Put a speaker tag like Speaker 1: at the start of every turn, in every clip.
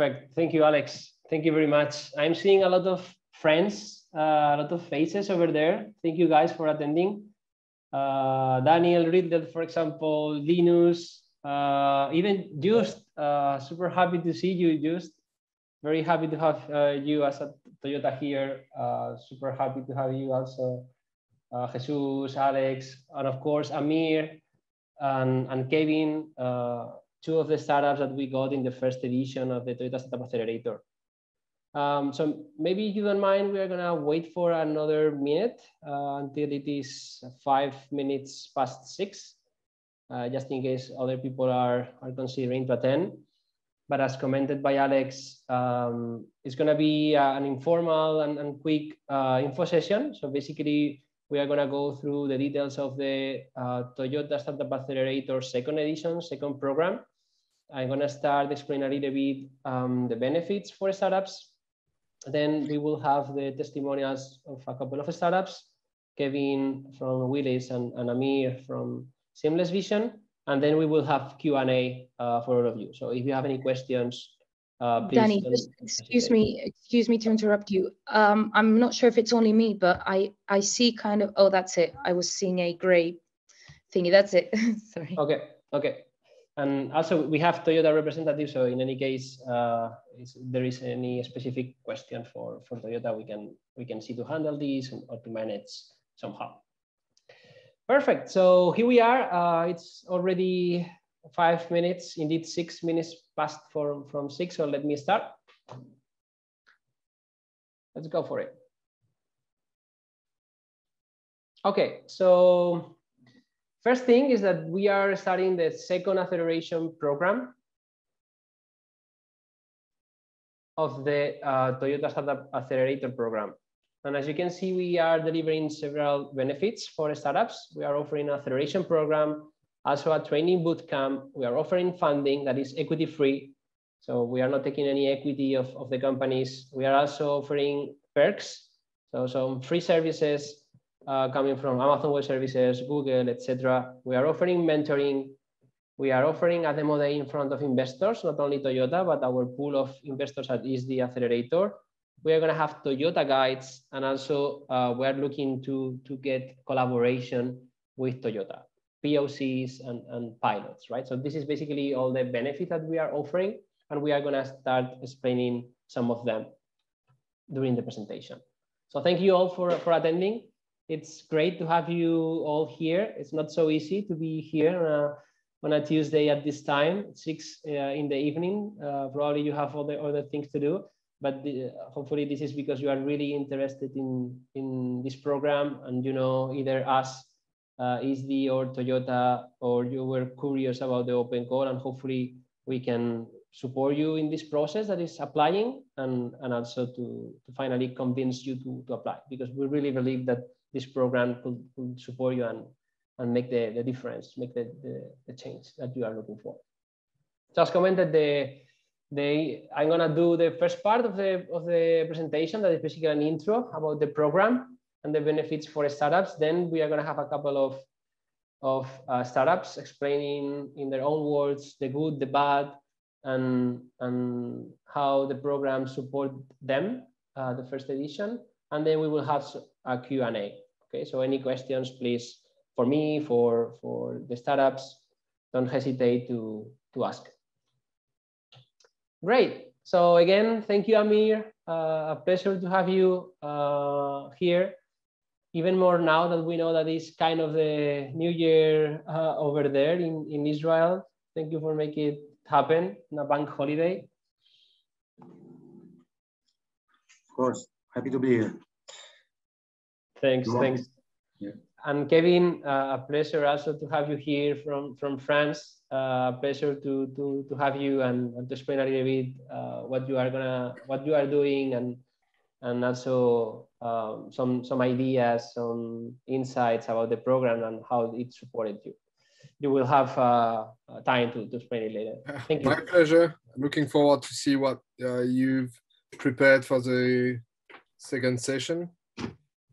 Speaker 1: Perfect. Thank you, Alex. Thank you very much. I'm seeing a lot of friends, uh, a lot of faces over there. Thank you guys for attending. Uh, Daniel Riddle, for example, Linus, uh, even Just, uh, super happy to see you, Just. Very happy to have uh, you as a Toyota here. Uh, super happy to have you also, Jesus, Alex, and of course, Amir and, and Kevin two of the startups that we got in the first edition of the Toyota Startup Accelerator. Um, so maybe you don't mind, we are gonna wait for another minute uh, until it is five minutes past six, uh, just in case other people are, are considering to attend. But as commented by Alex, um, it's gonna be uh, an informal and, and quick uh, info session. So basically, we are gonna go through the details of the uh, Toyota Startup Accelerator second edition, second program. I'm going to start explaining a little bit um, the benefits for startups. Then we will have the testimonials of a couple of startups, Kevin from Wheeliz and, and Amir from Seamless Vision. And then we will have Q&A uh, for all of you. So if you have any questions, uh, please.
Speaker 2: Danny, just excuse me, excuse me to interrupt you. Um, I'm not sure if it's only me, but I, I see kind of, oh, that's it. I was seeing a gray thingy. That's it. Sorry.
Speaker 1: Okay. Okay. And also we have Toyota representatives. So in any case, uh, there is any specific question for, for Toyota, we can, we can see to handle this or to manage somehow. Perfect. So here we are. Uh, it's already five minutes, indeed six minutes past from, from six. So let me start. Let's go for it. Okay, so First thing is that we are starting the second acceleration program of the uh, Toyota Startup Accelerator program. And as you can see, we are delivering several benefits for startups. We are offering an acceleration program, also a training bootcamp. We are offering funding that is equity free. So we are not taking any equity of, of the companies. We are also offering perks. So some free services, uh, coming from Amazon Web Services, Google, etc. We are offering mentoring. We are offering a demo day in front of investors, not only Toyota, but our pool of investors at the Accelerator. We are going to have Toyota guides, and also uh, we are looking to, to get collaboration with Toyota, POCs and, and pilots, right? So this is basically all the benefits that we are offering, and we are going to start explaining some of them during the presentation. So thank you all for, for attending. It's great to have you all here. It's not so easy to be here on a, on a Tuesday at this time, six uh, in the evening. Uh, probably you have other, other things to do, but the, hopefully this is because you are really interested in, in this program and you know either us, uh, ISDI or Toyota, or you were curious about the open call and hopefully we can support you in this process that is applying and, and also to, to finally convince you to, to apply because we really believe that this program could, could support you and, and make the, the difference, make the, the, the change that you are looking for. Just commented the, the, I'm gonna do the first part of the, of the presentation that is basically an intro about the program and the benefits for startups. Then we are gonna have a couple of, of uh, startups explaining in their own words, the good, the bad, and, and how the program support them, uh, the first edition. And then we will have a Q&A. Okay, so any questions, please, for me, for, for the startups, don't hesitate to, to ask. Great. So again, thank you, Amir. Uh, a pleasure to have you uh, here. Even more now that we know that it's kind of the new year uh, over there in, in Israel. Thank you for making it happen on a bank holiday.
Speaker 3: Of course, happy to be here.
Speaker 1: Thanks, thanks. Yeah. And Kevin, uh, a pleasure also to have you here from, from France. Uh, pleasure to, to, to have you and, and to explain a little bit uh, what you are gonna, what you are doing and, and also um, some, some ideas, some insights about the program and how it supported you. You will have uh, time to, to explain it later. Thank you.
Speaker 4: My pleasure. I'm looking forward to see what uh, you've prepared for the second session.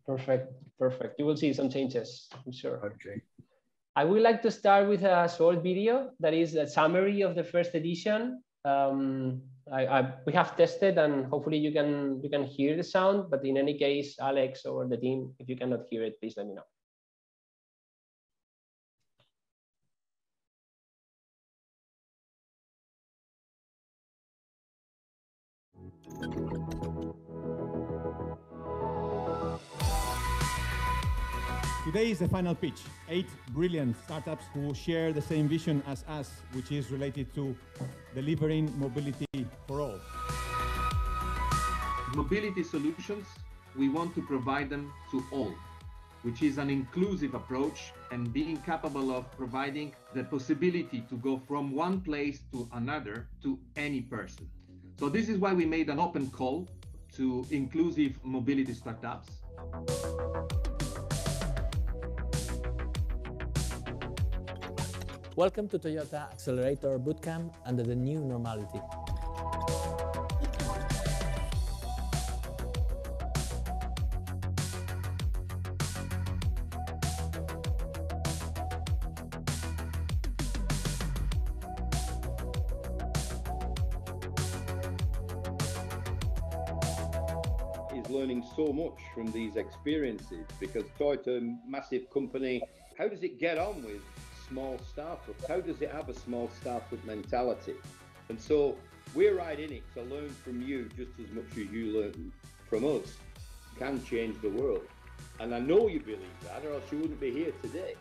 Speaker 1: Perfect, perfect. You will see some changes, I'm sure.
Speaker 4: Okay.
Speaker 1: I would like to start with a short video that is a summary of the first edition. Um, I, I, we have tested and hopefully you can you can hear the sound, but in any case, Alex or the team, if you cannot hear it, please let me know.
Speaker 5: Today is the final pitch. Eight brilliant startups who share the same vision as us, which is related to delivering mobility for all.
Speaker 6: Mobility solutions, we want to provide them to all, which is an inclusive approach and being capable of providing the possibility to go from one place to another to any person. So this is why we made an open call to inclusive mobility startups.
Speaker 7: Welcome to Toyota Accelerator Bootcamp under the new normality.
Speaker 8: learning so much from these experiences because Toyota, massive company, how does it get on with small startups? How does it have a small startup mentality? And so we're right in it to learn from you just as much as you learn from us can change the world. And I know you believe that, or else you wouldn't be here today.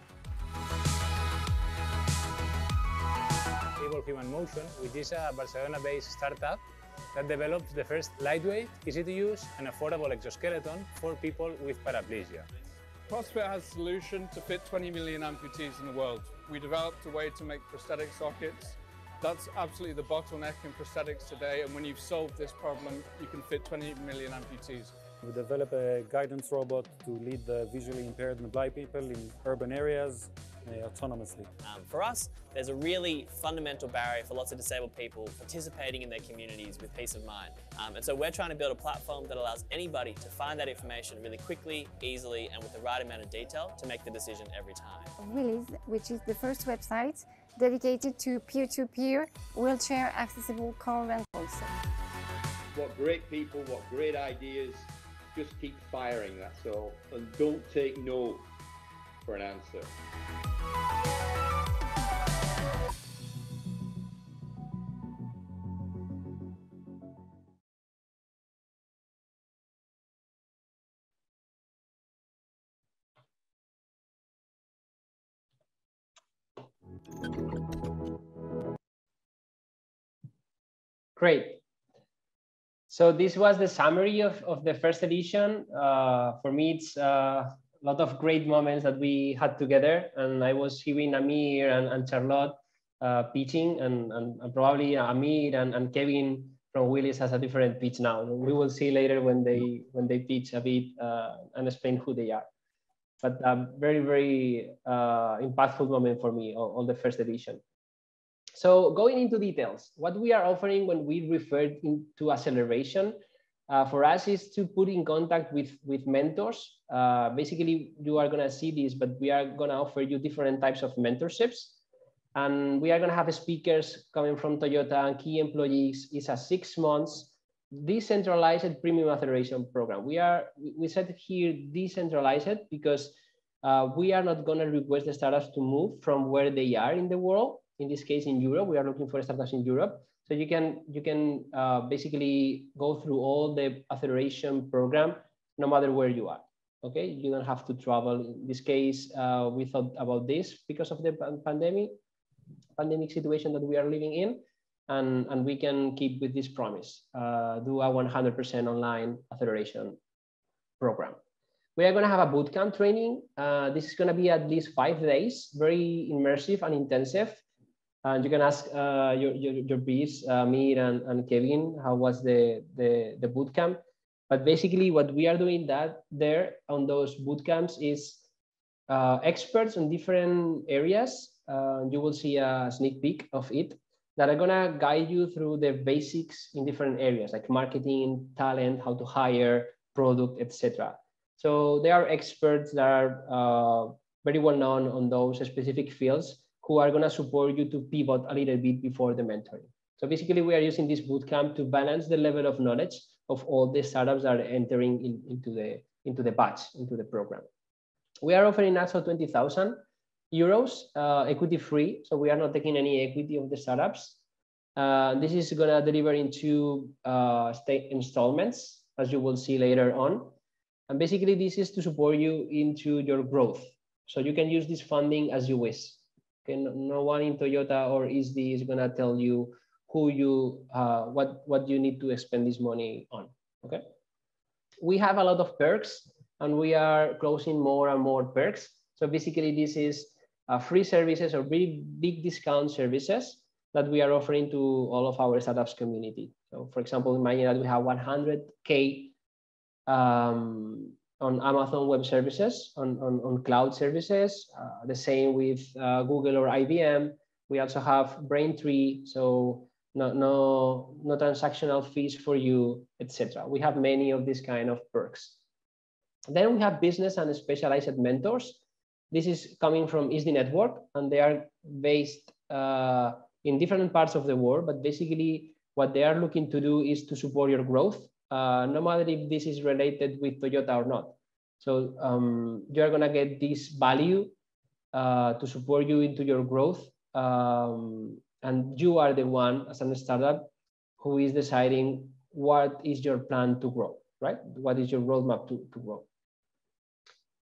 Speaker 9: Able Human Motion, which is a uh, Barcelona-based startup that develops the first lightweight, easy to use and affordable exoskeleton for people with paraplegia.
Speaker 10: CrossFit has a solution to fit 20 million amputees in the world. We developed a way to make prosthetic sockets. That's absolutely the bottleneck in prosthetics today, and when you've solved this problem, you can fit 20 million amputees.
Speaker 11: We develop a guidance robot to lead the visually impaired and blind people in urban areas uh, autonomously.
Speaker 12: Um, for us, there's a really fundamental barrier for lots of disabled people participating in their communities with peace of mind. Um, and so we're trying to build a platform that allows anybody to find that information really quickly, easily, and with the right amount of detail to make the decision every time.
Speaker 13: Wheeliz, which is the first website dedicated to peer-to-peer wheelchair accessible car rentals.
Speaker 8: What great people, what great ideas. Just keep firing, that's all. And don't take no for an answer.
Speaker 1: Great. So this was the summary of, of the first edition. Uh, for me, it's uh, a lot of great moments that we had together. And I was hearing Amir and, and Charlotte uh, pitching, and, and, and, probably Amir and, and Kevin from Wheeliz has a different pitch now. We will see later when they when they pitch a bit uh, and explain who they are. But a very very uh, impactful moment for me on, on the first edition. So going into details, what we are offering when we refer to acceleration uh, for us is to put in contact with, with mentors. Uh, basically, you are gonna see this, but we are gonna offer you different types of mentorships. And we are gonna have speakers coming from Toyota and key employees. It's a six months decentralized premium acceleration program. We are, we said here decentralized because uh, we are not gonna request the startups to move from where they are in the world in this case in Europe, we are looking for startups in Europe. So you can you can uh, basically go through all the acceleration program, no matter where you are. Okay, you don't have to travel. In this case, uh, we thought about this because of the pandemic, pandemic situation that we are living in, and and we can keep with this promise. Uh, do a 100% online acceleration program. We are going to have a bootcamp training. Uh, this is going to be at least five days, very immersive and intensive and you can ask uh, your, your, your peers, uh, Mir and, and Kevin, how was the, the, the boot camp. But basically what we are doing that there on those boot camps is uh, experts in different areas. Uh, you will see a sneak peek of it that are gonna guide you through the basics in different areas like marketing, talent, how to hire, product, etc. So there are experts that are uh, very well known on those specific fields who are going to support you to pivot a little bit before the mentoring. So basically we are using this bootcamp to balance the level of knowledge of all the startups that are entering in, into, the, into the batch, into the program. We are offering also 20,000 euros uh, equity free. So we are not taking any equity of the startups. Uh, this is gonna deliver in two uh, state installments, as you will see later on. And basically this is to support you into your growth. So you can use this funding as you wish. No, one in Toyota or ISDI is gonna tell you who you, uh, what, what you need to spend this money on, okay? We have a lot of perks and we are closing more and more perks. So basically this is uh, free services or very big discount services that we are offering to all of our startups community. So for example, imagine that we have 100K um, on Amazon Web Services, on, on, on cloud services, uh, the same with uh, Google or IBM. We also have Braintree, so no, no, no transactional fees for you, etc. We have many of these kind of perks. Then we have business and specialized mentors. This is coming from ISDI Network, and they are based uh, in different parts of the world, but basically what they are looking to do is to support your growth, uh, no matter if this is related with Toyota or not. So um, you're gonna get this value uh, to support you into your growth. Um, and you are the one as a startup who is deciding what is your plan to grow, right? What is your roadmap to, to grow?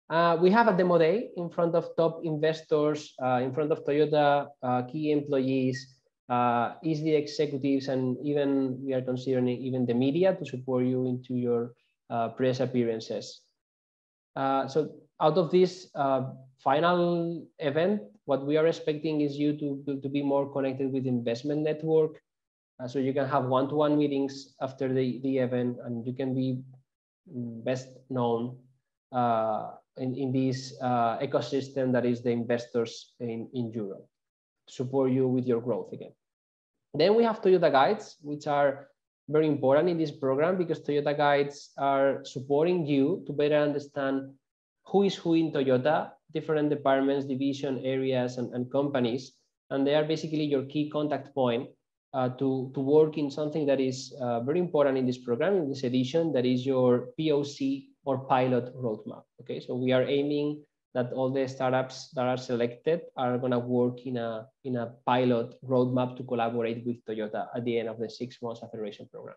Speaker 1: Uh, we have a demo day in front of top investors, uh, in front of Toyota, uh, key employees, uh, the executives, and even we are considering even the media to support you into your uh, press appearances. Uh, so out of this uh, final event, what we are expecting is you to, to, be more connected with investment network. so you can have one-to-one -one meetings after the, the event and you can be best known in, in this uh, ecosystem that is the investors in, in Europe support you with your growth again. Then we have Toyota Guides, which are very important in this program because Toyota Guides are supporting you to better understand who is who in Toyota, different departments, division areas, and, and companies. And they are basically your key contact point uh, to, to work in something that is uh, very important in this program, in this edition, that is your POC or pilot roadmap. Okay, so we are aiming that all the startups that are selected are going to work in a in a pilot roadmap to collaborate with Toyota at the end of the six months acceleration program.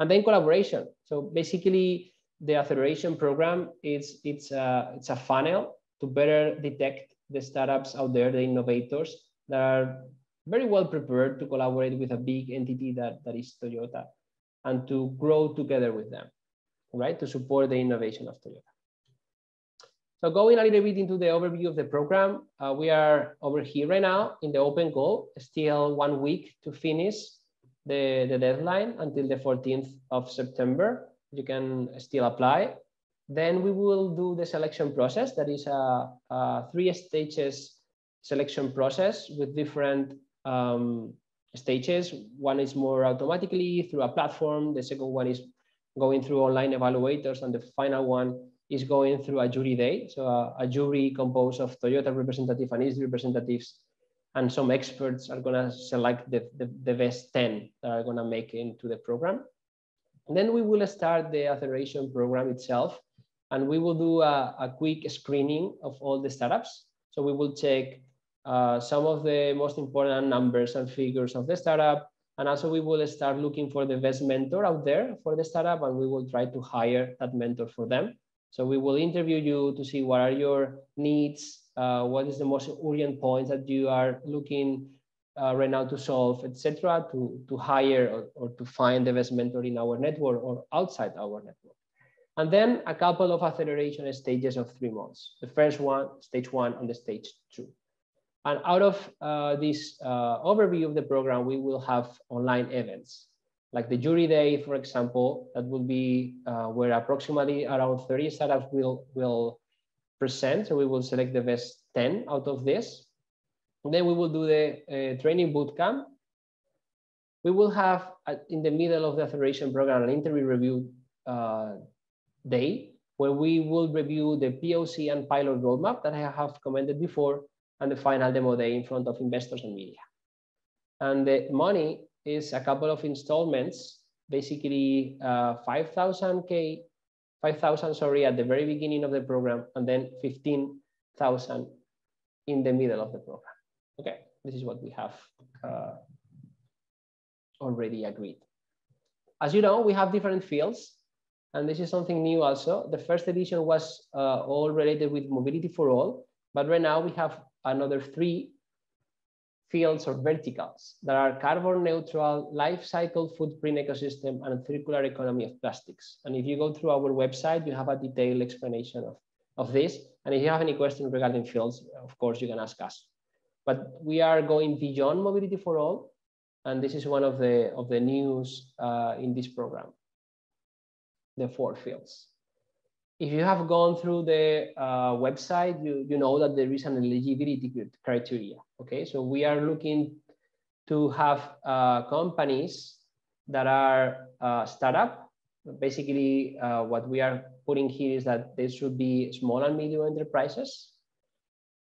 Speaker 1: And then collaboration. So basically, the acceleration program is it's a it's a funnel to better detect the startups out there, the innovators that are very well prepared to collaborate with a big entity that, that is Toyota and to grow together with them right, to support the innovation of Toyota. So going a little bit into the overview of the program, uh, we are over here right now in the open call, still one week to finish the, the deadline until the 14th of September. You can still apply. Then we will do the selection process. That is a, a three stages selection process with different um, stages. One is more automatically through a platform. The second one is going through online evaluators, and the final one is going through a jury day. So a, a jury composed of Toyota representative and ISDI representatives, and some experts are gonna select the, the, the best 10 that are gonna make into the program. And then we will start the acceleration program itself, and we will do a, a quick screening of all the startups. So we will check uh, some of the most important numbers and figures of the startup, and also we will start looking for the best mentor out there for the startup and we will try to hire that mentor for them. So we will interview you to see what are your needs, uh, what is the most urgent points that you are looking uh, right now to solve, etc., to, to hire or, or to find the best mentor in our network or outside our network. And then a couple of acceleration stages of three months. The first one, stage one, and the stage two. And out of uh, this uh, overview of the program, we will have online events, like the jury day, for example, that will be uh, where approximately around 30 startups will, will present. So we will select the best 10 out of this. And then we will do the uh, training bootcamp. We will have, uh, in the middle of the acceleration program, an interview review uh, day, where we will review the POC and pilot roadmap that I have commented before, and the final demo day in front of investors and media. And the money is a couple of installments, basically uh, 5,000K, 5,000, sorry, at the very beginning of the program, and then 15,000 in the middle of the program. Okay, this is what we have uh, already agreed. As you know, we have different fields, and this is something new also. The first edition was uh, all related with mobility for all, but right now we have another three fields or verticals that are carbon neutral, life cycle footprint ecosystem, and circular economy of plastics. And if you go through our website, you have a detailed explanation of, of this. And if you have any questions regarding fields, of course, you can ask us. But we are going beyond mobility for all. And this is one of the, of the news uh, in this program, the four fields if you have gone through the uh, website, you, you know that there is an eligibility criteria. Okay, so we are looking to have uh, companies that are uh, startup. Basically, uh, what we are putting here is that they should be small and medium enterprises.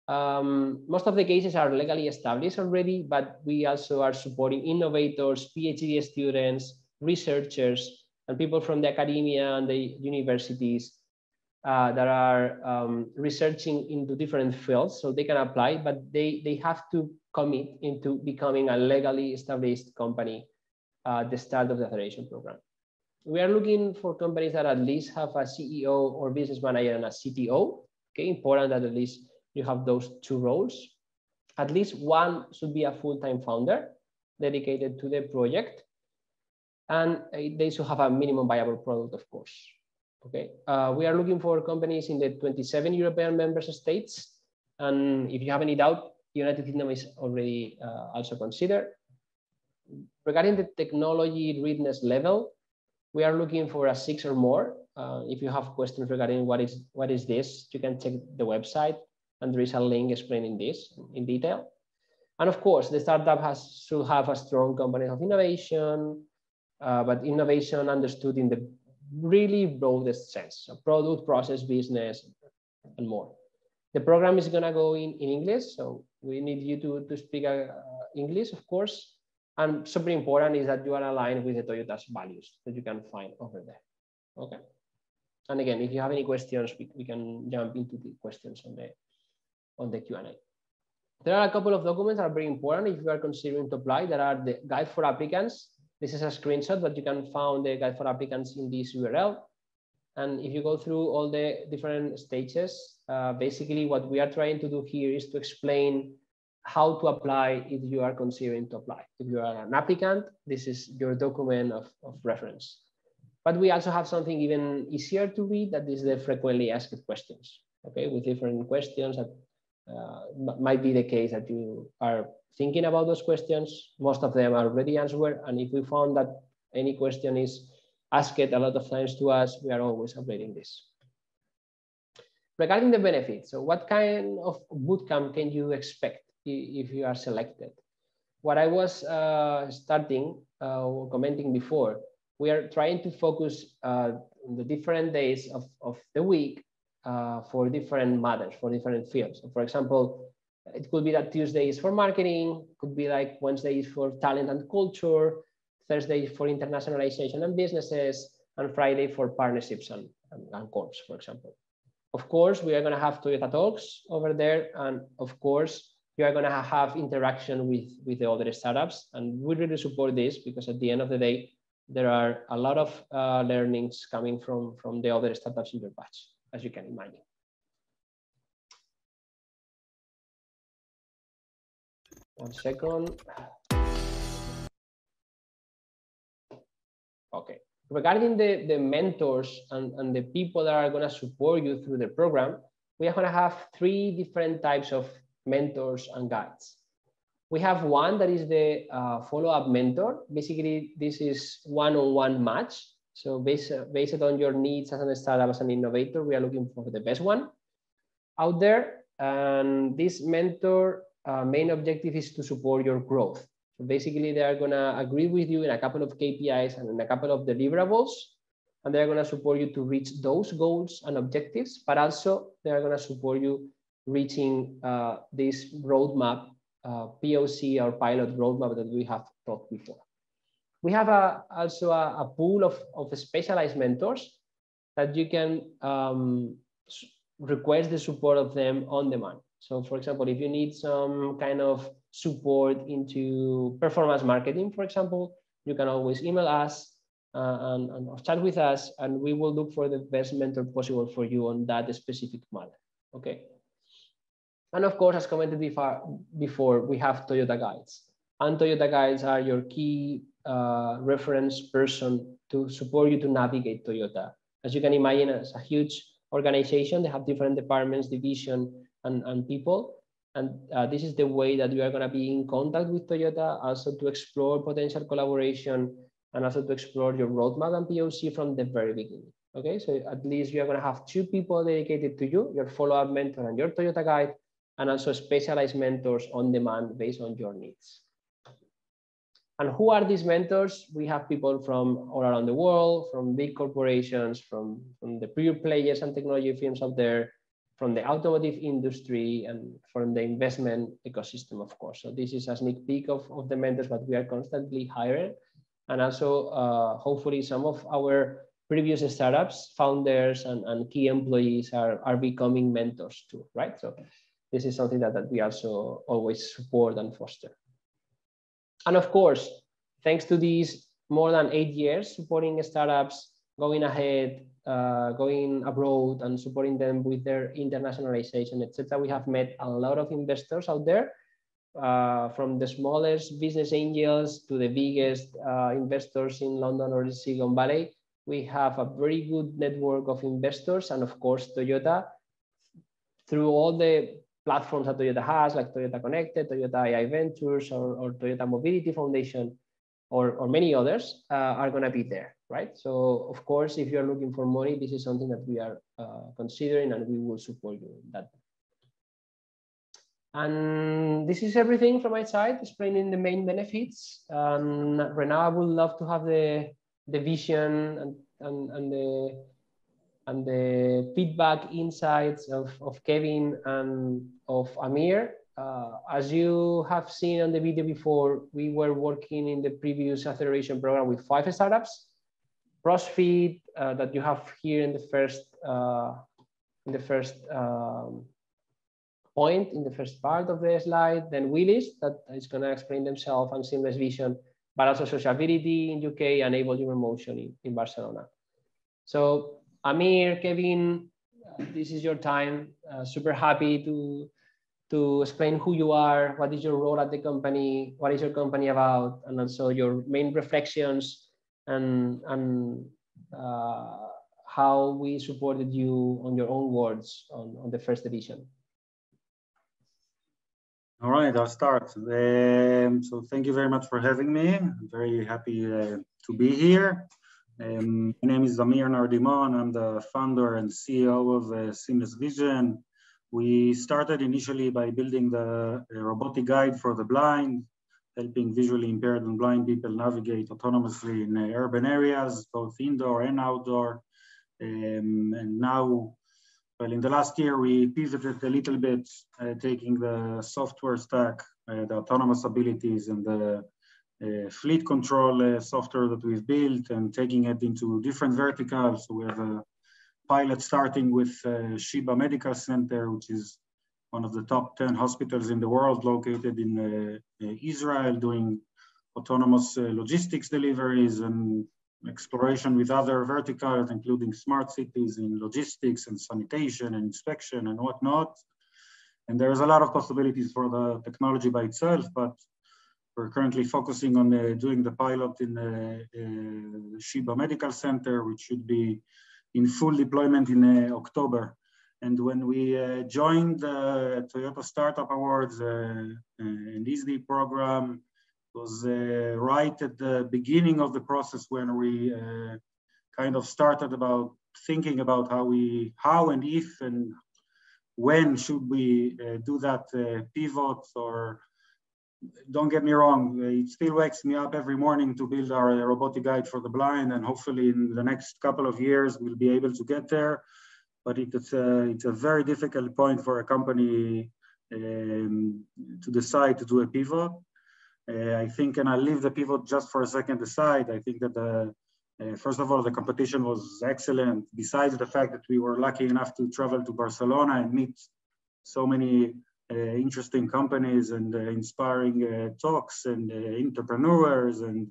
Speaker 1: Um, most of the cases are legally established already, but we also are supporting innovators, PhD students, researchers, and people from the academia and the universities uh, that are um, researching into different fields, so they can apply, but they, they have to commit into becoming a legally established company uh, at the start of the acceleration program. We are looking for companies that at least have a CEO or business manager and a CTO. Okay, important that at least you have those two roles. At least one should be a full-time founder dedicated to the project. And uh, they should have a minimum viable product, of course. Okay, uh, we are looking for companies in the 27 European member states. And if you have any doubt, United Kingdom is already uh, also considered. Regarding the technology readiness level, we are looking for a six or more. Uh, if you have questions regarding what is what is this, you can check the website and there is a link explaining this in detail. And of course, the startup has to have a strong component of innovation, uh, but innovation understood in the really broadest sense, so product, process, business, and more. The program is gonna go in, in English, so we need you to, to speak uh, English, of course. And super important is that you are aligned with the Toyota's values that you can find over there. Okay. And again, if you have any questions, we, we can jump into the questions on the on the Q&A. There are a couple of documents that are very important if you are considering to apply. There are the guide for applicants this is a screenshot, but you can find the guide for applicants in this URL. And if you go through all the different stages, uh, basically what we are trying to do here is to explain how to apply if you are considering to apply. If you are an applicant, this is your document of, of reference. But we also have something even easier to read that is the frequently asked questions, okay, with different questions that uh, might be the case that you are thinking about those questions. Most of them are already answered. And if we found that any question is asked a lot of times to us, we are always updating this. Regarding the benefits, so what kind of bootcamp can you expect if you are selected? What I was uh, starting uh, commenting before, we are trying to focus uh, the different days of, of the week uh, for different matters, for different fields. So for example, it could be that Tuesday is for marketing, could be like Wednesday is for talent and culture, Thursday for internationalization and businesses, and Friday for partnerships and, and, and for example. Of course, we are going to have Toyota Talks over there. And of course, you are going to have interaction with, with the other startups. And we really support this because at the end of the day, there are a lot of uh, learnings coming from, from the other startups in your batch, as you can imagine. One second. Okay. Regarding the, the mentors and, and the people that are going to support you through the program, we are going to have three different types of mentors and guides. We have one that is the uh, follow-up mentor. Basically, this is one-on-one -on -one match. So based, based on your needs as a startup, as an innovator, we are looking for the best one out there. And this mentor uh, main objective is to support your growth. So basically, they are going to agree with you in a couple of KPIs and in a couple of deliverables, and they're going to support you to reach those goals and objectives, but also they are going to support you reaching uh, this roadmap, uh, POC or pilot roadmap that we have talked before. We have a, also a, a pool of, of specialized mentors that you can um, request the support of them on demand. So for example, if you need some kind of support into performance marketing, for example, you can always email us uh, and, and chat with us, and we will look for the best mentor possible for you on that specific matter. Okay. And of course, as commented before, before we have Toyota Guides. And Toyota Guides are your key uh, reference person to support you to navigate Toyota. As you can imagine, it's a huge organization. They have different departments, division, and, and people. And uh, this is the way that we are going to be in contact with Toyota, also to explore potential collaboration and also to explore your roadmap and POC from the very beginning. Okay, so at least you are going to have two people dedicated to you, your follow-up mentor and your Toyota guide, and also specialized mentors on demand based on your needs. And who are these mentors? We have people from all around the world, from big corporations, from, from the pure players and technology firms out there, from the automotive industry and from the investment ecosystem, of course. So this is a sneak peek of, of the mentors, but we are constantly hiring. And also, uh, hopefully some of our previous startups, founders and, and key employees are, are becoming mentors too, right? So this is something that, that we also always support and foster. And of course, thanks to these more than eight years supporting startups, going ahead, uh, going abroad and supporting them with their internationalization, etc. We have met a lot of investors out there, uh, from the smallest business angels to the biggest uh, investors in London or Silicon Valley. We have a very good network of investors and of course Toyota through all the platforms that Toyota has, like Toyota Connected, Toyota AI Ventures, or, or Toyota Mobility Foundation, or, or many others uh, are going to be there, right? So, of course, if you're looking for money, this is something that we are uh, considering and we will support you in that. And this is everything from my side, explaining the main benefits. Now, I would love to have the, the vision and, and, and the and the feedback insights of, of Kevin and of Amir. Uh, as you have seen on the video before, we were working in the previous acceleration program with five startups. CrossFit uh, that you have here in the first uh, in the first um, point in the first part of the slide. Then Wheeliz that is going to explain themselves and Seamless Vision, but also Sociability in UK and Able Human Motion in, in Barcelona. So Amir, Kevin, uh, this is your time. Uh, super happy to to explain who you are, what is your role at the company, what is your company about, and also your main reflections and and uh, how we supported you on your own words on, on the first edition.
Speaker 3: All right, I'll start. Um, so thank you very much for having me. I'm very happy uh, to be here. Um, my name is Amir Nardimon. I'm the founder and CEO of uh, Seamless Vision. We started initially by building the robotic guide for the blind, helping visually impaired and blind people navigate autonomously in uh, urban areas, both indoor and outdoor. Um, and now, well, in the last year, we pivoted a little bit, uh, taking the software stack, uh, the autonomous abilities and the uh, fleet control software that we've built and taking it into different verticals. So we have a pilot starting with uh, Sheba Medical Center, which is one of the top 10 hospitals in the world located in uh, uh, Israel doing autonomous logistics deliveries and exploration with other verticals, including smart cities in logistics and sanitation and inspection and whatnot. And there's a lot of possibilities for the technology by itself, but we're currently focusing on uh, doing the pilot in the uh, Sheba Medical Center, which should be in full deployment in uh, October. And when we uh, joined the Toyota Startup Awards uh, and ISDI program, was right at the beginning of the process when we kind of started about thinking about how we, how and if and when should we do that pivot or don't get me wrong, it still wakes me up every morning to build our robotic guide for the blind, and hopefully in the next couple of years we'll be able to get there. But it's a, it's a very difficult point for a company um, to decide to do a pivot. Uh, I think, and I'll leave the pivot just for a second aside. I think that the uh, first of all, the competition was excellent. Besides the fact that we were lucky enough to travel to Barcelona and meet so many interesting companies and uh, inspiring uh, talks and uh, entrepreneurs and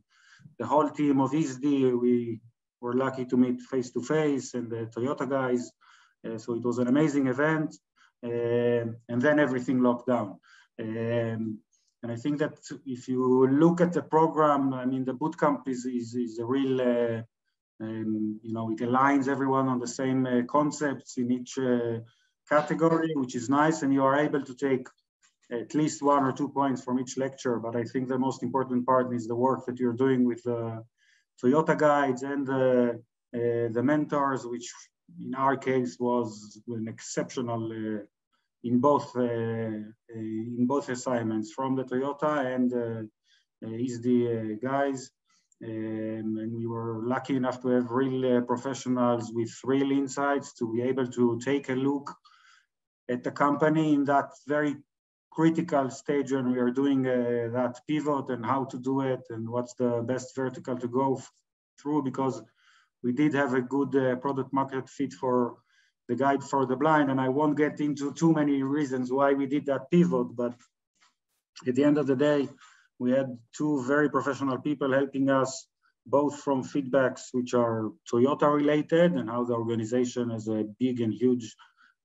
Speaker 3: the whole team of ISDI, we were lucky to meet face to face and the Toyota guys. so it was an amazing event. and then everything locked down. Um, and I think that if you look at the program, I mean, the bootcamp is, is, is a real, uh, um, you know, it aligns everyone on the same uh, concepts in each uh, category, which is nice. And you are able to take at least one or two points from each lecture. But I think the most important part is the work that you're doing with the Toyota guides and the, uh, the mentors, which in our case was an exceptional uh, in both uh, uh, in both assignments from the Toyota and ISDI uh, guys. Um, and we were lucky enough to have real professionals with real insights to be able to take a look at the company in that very critical stage when we are doing uh, that pivot and how to do it and what's the best vertical to go through because we did have a good uh, product market fit for the guide for the blind. And I won't get into too many reasons why we did that pivot, but at the end of the day, we had two very professional people helping us both from feedbacks which are Toyota related and how the organization as a big and huge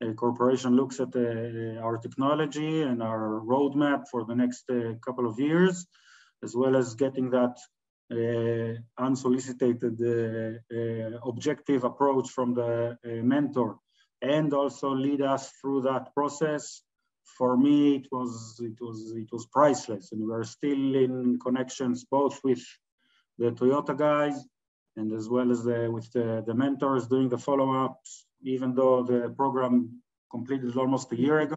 Speaker 3: uh, corporation looks at uh, our technology and our roadmap for the next uh, couple of years, as well as getting that uh, unsolicited uh, uh, objective approach from the mentor and also lead us through that process. For me, it was it was it was priceless, and we're still in connections both with the Toyota guys and as well as the, with the, the mentors doing the follow-ups, even though the program completed almost a year ago.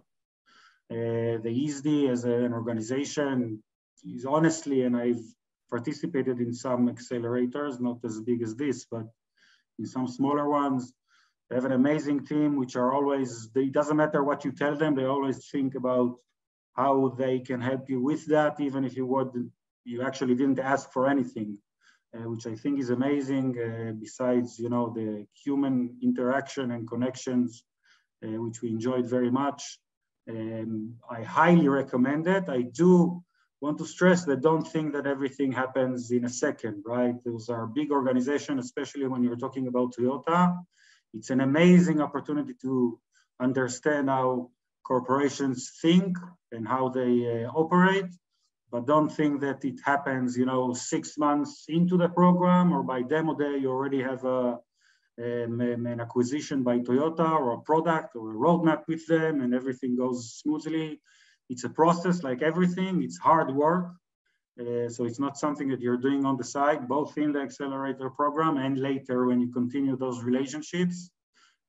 Speaker 3: Uh, the ISDI as an organization is honestly, and I've participated in some accelerators, not as big as this, but in some smaller ones, they have an amazing team, which are always, it doesn't matter what you tell them, they always think about how they can help you with that, even if you would, you actually didn't ask for anything, which I think is amazing. Uh, besides, you know, the human interaction and connections, uh, which we enjoyed very much. Um, I highly recommend it. I do want to stress that don't think that everything happens in a second, right? Those are big organizations, especially when you're talking about Toyota. It's an amazing opportunity to understand how corporations think and how they uh, operate, but don't think that it happens, you know, six months into the program or by demo day you already have a, um, an acquisition by Toyota or a product or a roadmap with them and everything goes smoothly. It's a process like everything, it's hard work, uh, so it's not something that you're doing on the side, both in the accelerator program and later when you continue those relationships,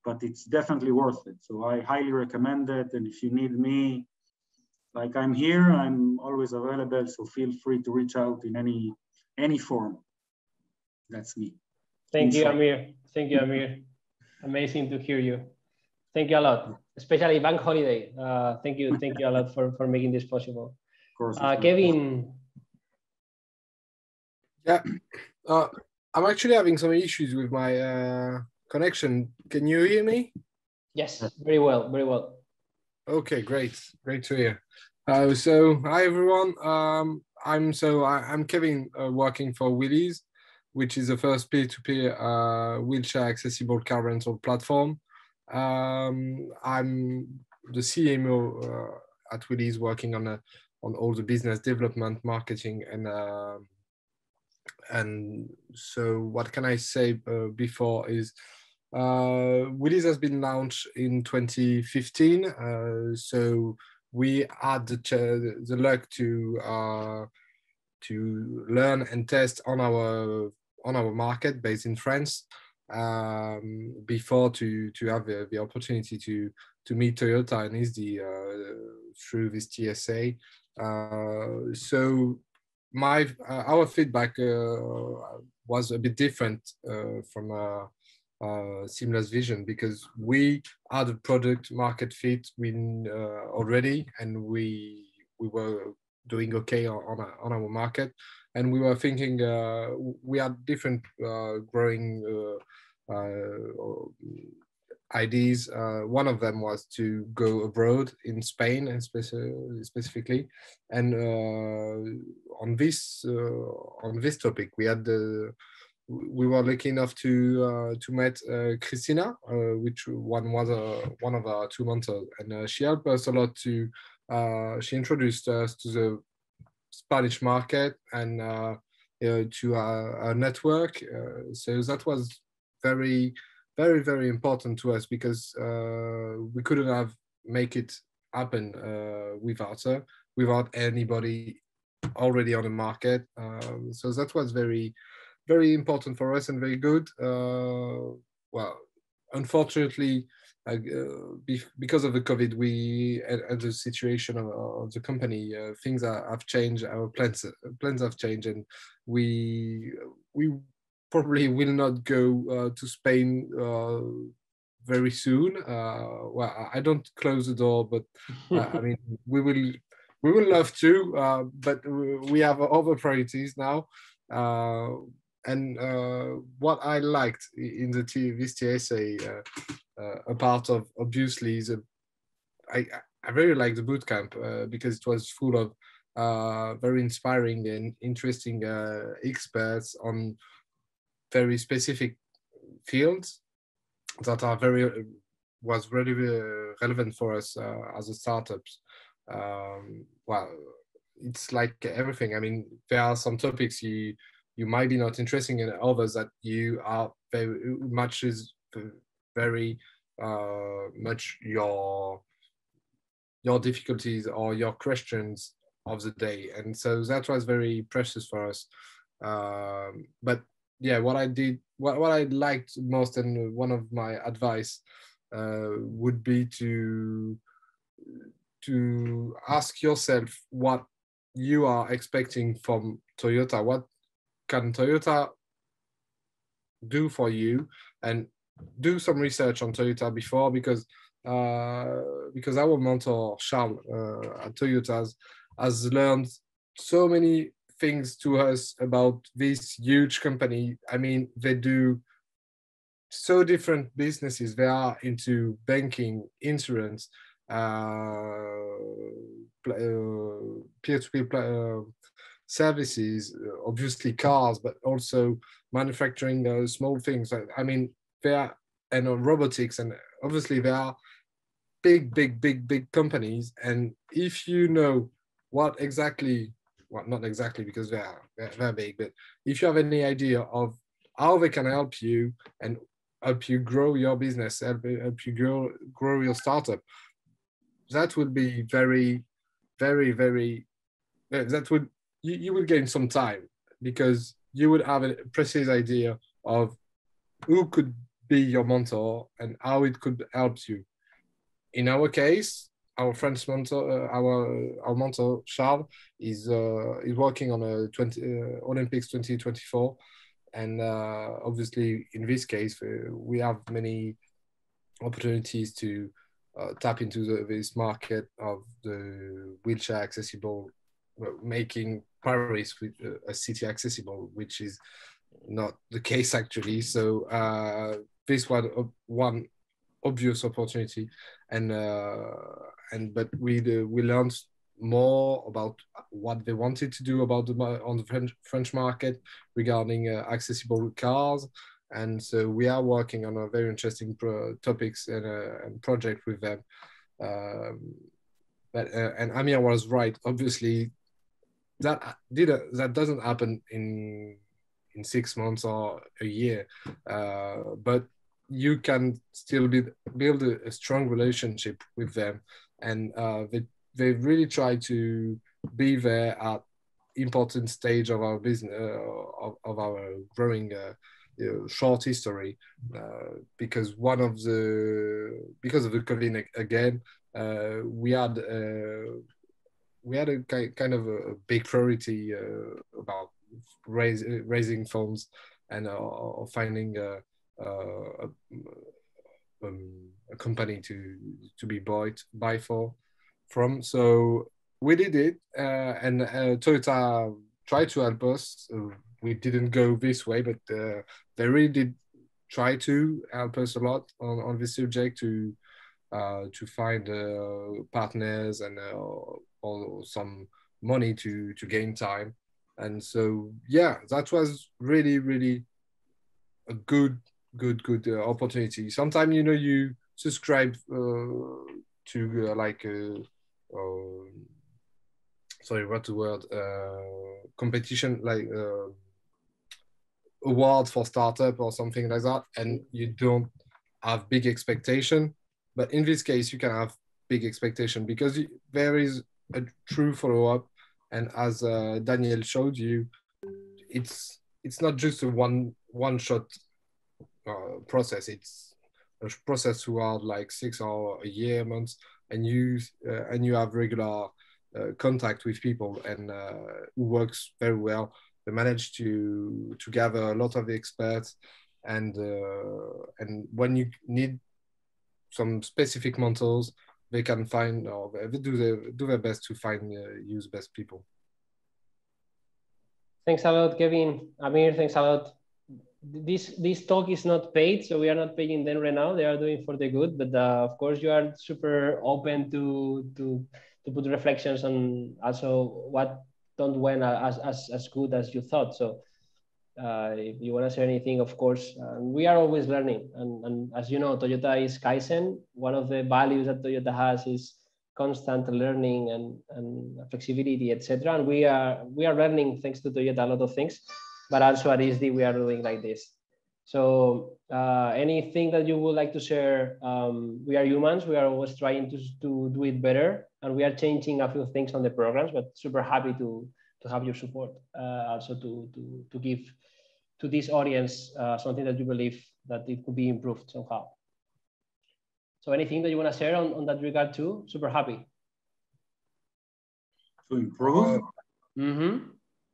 Speaker 3: but it's definitely worth it. So I highly recommend it. And if you need me, like I'm here, I'm always available. So feel free to reach out in any, any form. That's me.
Speaker 1: Thank you, Amir. Thank you, Amir. Amazing to hear you. Thank you a lot, especially bank holiday. Uh, thank you. Thank you a lot for, for making this possible.
Speaker 3: Of course.
Speaker 1: Uh, Kevin,
Speaker 4: yeah, uh, I'm actually having some issues with my uh, connection. Can you hear me?
Speaker 1: Yes, very well, very well.
Speaker 4: Okay, great, great to hear. Uh, so, hi everyone. Um, I'm so I, am Kevin, uh, working for Wheeliz, which is the first peer-to-peer uh, wheelchair accessible car rental platform. Um, I'm the CMO uh, at Wheeliz, working on a, on all the business development, marketing, and um, and so what can I say uh, before is uh, Wheeliz has been launched in 2015. Uh, so we had the, the luck to uh, to learn and test on our on our market based in France um, before to to have the, the, opportunity to to meet Toyota and ISDI uh, through this TSA. Uh, so my our feedback was a bit different from a, seamless vision because we had a product market fit we already and we we were doing okay on on, our, on our market, and we were thinking uh, we had different uh, growing uh, uh, ideas. Uh, one of them was to go abroad in Spain and speci- specifically, and on this on this topic we had the we were lucky enough to uh, to meet uh, Christina, uh, which one was one of our two mentors, and she helped us a lot to. she introduced us to the Spanish market and to our, our network. so that was very, very, very important to us because we couldn't have make it happen without her, without anybody already on the market. Um, so that was very very important for us and very good. Uh, well, unfortunately, uh, because of the COVID, we and, the situation of, of the company, uh, things are, have changed. Our plans plans have changed, and we we probably will not go uh, to Spain uh, very soon. Uh, well, I don't close the door, but I mean we will we will love to, but we have other priorities now and uh, what I liked in the T- this TSA, uh, uh, a part of obviously is a, I, I really like the bootcamp uh, because it was full of uh, very inspiring and interesting experts on very specific fields that are very was really relevant for us as a startups. Um, well, it's like everything. I mean, there are some topics you you might be not interested in others that you are very much is very uh, much your your difficulties or your questions of the day. And so that was very precious for us. Um, but yeah what i did what, what i liked most and one of my advice uh, would be to to ask yourself what you are expecting from toyota. What can Toyota do for you and do some research on Toyota before because uh, because our mentor Charles uh, at Toyota's has learned so many things to us about this huge company. I mean, they do so different businesses. They are into banking, insurance, uh, uh peer-to-peer services, uh, obviously cars, but also manufacturing uh, small things. I mean, there and uh, robotics, and obviously there are big, big, big, big companies. And if you know what exactly, well, not exactly because they are they're big, but if you have any idea of how they can help you and help you grow your business, help, help you grow grow your startup, that would be very, very, very. That would you, you will gain some time because you would have a precise idea of who could be your mentor and how it could help you. In our case, our French mentor, uh, our our mentor Charles is uh, is working on a 20 uh, Olympics 2024, and uh, obviously in this case uh, we have many opportunities to uh, tap into the, this market of the wheelchair accessible, making Paris with a city accessible, which is not the case actually. So uh, this was one obvious opportunity, and uh, and but we uh, we learned more about what they wanted to do about the on the French, French market regarding uh, accessible cars. And so we are working on a very interesting topics and, uh, and project with them. Um, but uh, and Amir was right. Obviously, that did that doesn't happen in in six months or a year. Uh, but you can still be, build a, a, strong relationship with them. And uh, they, they really try to be there at important stage of our business uh, of, of our growing uh, you know, short history. Uh, because one of the because of the covid again uh, we had we had a kind of a big priority uh, about raise, raising funds and uh, finding a, a, um, a, company to to be bought buy for from. So we did it, uh, and uh, Toyota tried to help us. we didn't go this way, but uh, they really did try to help us a lot on, on this subject to uh, to find uh, partners and or some money to to gain time. And so yeah, that was really really a good good good uh, opportunity. Sometimes you know you subscribe uh, to uh, like um, sorry, what's the word? Uh, competition like uh, award for startup or something like that, and you don't have big expectation. But in this case, you can have big expectation because there is a true follow up, and as uh, Daniel showed you, it's it's not just a one one shot uh, process. It's a process throughout like six or a year, months, and you uh, and you have regular uh, contact with people and uh, works very well. They manage to to gather a lot of experts, and uh, and when you need some specific mentors, they can find or they do their do their best to find use best people.
Speaker 1: Thanks a lot, Kevin. Amir, thanks a lot this this talk is not paid so we are not paying them right now they are doing for the good but uh, of course you are super open to to to put reflections on also what don't went as, as, as good as you thought. So uh, if you want to say anything, of course, uh, we are always learning. And, and as you know, Toyota is Kaizen. One of the values that Toyota has is constant learning and, and flexibility, etc. And we are we are learning thanks to Toyota a lot of things, but also at ISDI we are doing like this. So uh, anything that you would like to share, um, we are humans, we are always trying to, to do it better and we are changing a few things on the programs, but super happy to, to have your support uh, also to, to, to give to this audience uh, something that you believe that it could be improved somehow. So anything that you want to share on, on that regard too, super happy.
Speaker 3: To improve?
Speaker 1: Mm-hmm.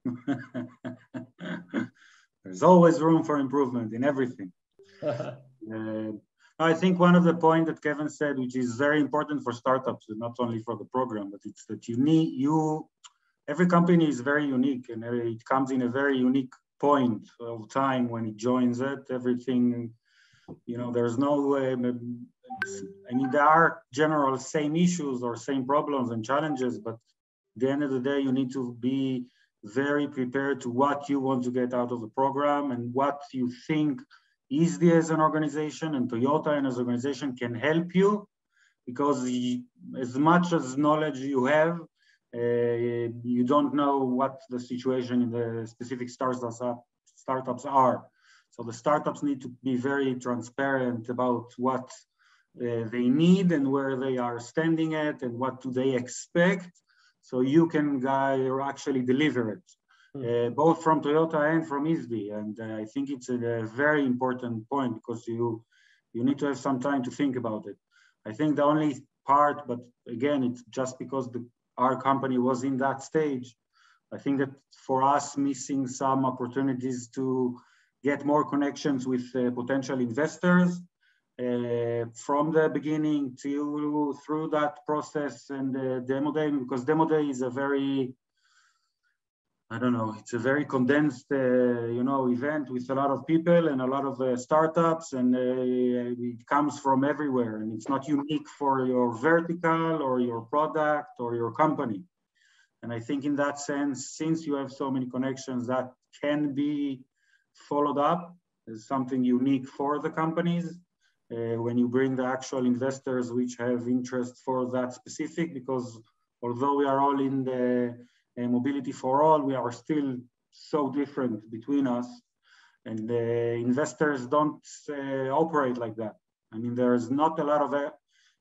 Speaker 3: There's always room for improvement in everything. uh, I think one of the points that Kevin said, which is very important for startups, not only for the program, but it's that you need you. Every company is very unique, and it comes in a very unique point of time when it joins it. Everything, you know, there's no. Um, I mean, there are general same issues or same problems and challenges, but at the end of the day, you need to be very prepared to what you want to get out of the program and what you think ISDI as an organization and Toyota and as an organization can help you because as much as knowledge you have, you don't know what the situation in the specific startups are, startups are. So the startups need to be very transparent about what uh, they need and where they are standing at and what do they expect so you can guy actually deliver it, hmm. uh, both from Toyota and from ISDI. And uh, I think it's a, a, very important point because you you need to have some time to think about it. I think the only part, but again, it's just because the, our company was in that stage. I think that for us, missing some opportunities to get more connections with uh, potential investors uh, from the beginning to through that process and the demo day because demo day is a very I don't know, it's a very condensed, uh, you know, event with a lot of people and a lot of uh, startups, and uh, it comes from everywhere, and it's not unique for your vertical or your product or your company. And I think in that sense, since you have so many connections, that can be followed up as something unique for the companies uh, when you bring the actual investors which have interest for that specific, because although we are all in the mobility for all, we are still so different between us. And the investors don't uh, operate like that. I mean, there's not a lot of uh,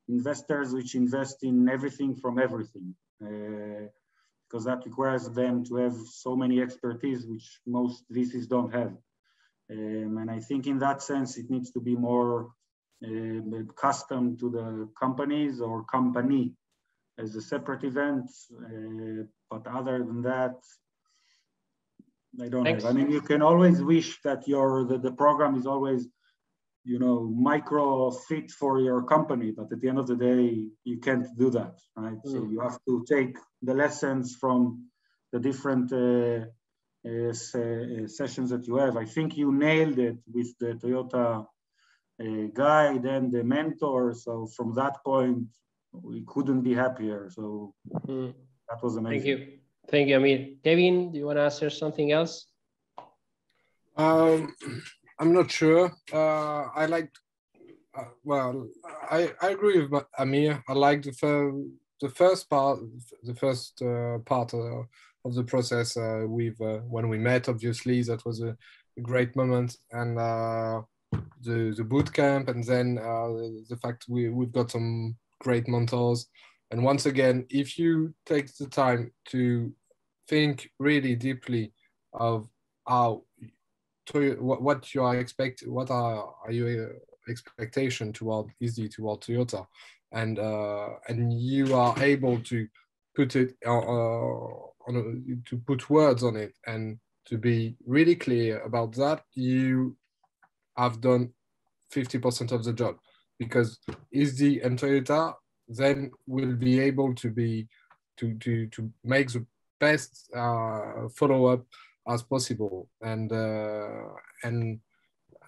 Speaker 3: investors which invest in everything from everything because uh, that requires them to have so many expertise which most VCs don't have. Um, and I think in that sense, it needs to be more uh, custom to the companies or company as a separate event. Uh, but other than that, I don't Thanks. have. I mean, you can always wish that your the, the program is always you know, micro fit for your company, but at the end of the day, you can't do that, right? Mm. So you have to take the lessons from the different uh, uh, uh, sessions that you have. I think you nailed it with the Toyota uh, guide and the mentor. So from that point, we couldn't be happier. So mm. that was amazing.
Speaker 1: Thank you. Thank you, Amir. Kevin, do you want to answer something else?
Speaker 4: Um, I'm not sure. Uh, I like, uh, well, I, I agree with Amir. I like the, fir the first part, the first uh, part of, of the process uh, with uh, when we met. Obviously, that was a, a great moment, and uh, the the boot camp, and then the fact we we've got some great mentors. And once again, if you take the time to think really deeply of how to what, you are expect what are are your expectation toward ISDI toward Toyota and uh, and you are able to put it uh, on a, to put words on it and to be really clear about that you have done 50% of the job because ISDI and Toyota then will be able to be to to to make the best uh, follow up as possible. And uh, and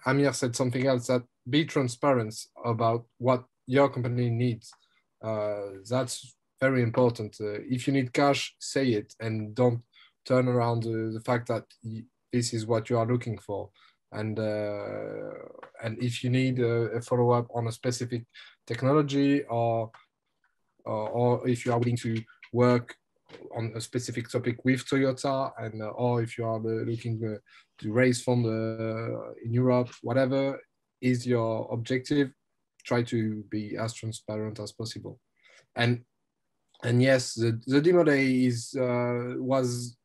Speaker 4: Amir said something else that be transparent about what your company needs. Uh, that's very important. Uh, if you need cash, say it and don't turn around the fact that this is what you are looking for. And uh, and if you need a, a follow up on a specific technology or, or or if you are willing to work on a specific topic with Toyota, and uh, or if you are looking uh, to raise fund uh, in Europe, whatever is your objective, try to be as transparent as possible. And and yes, the, the demo day is uh, was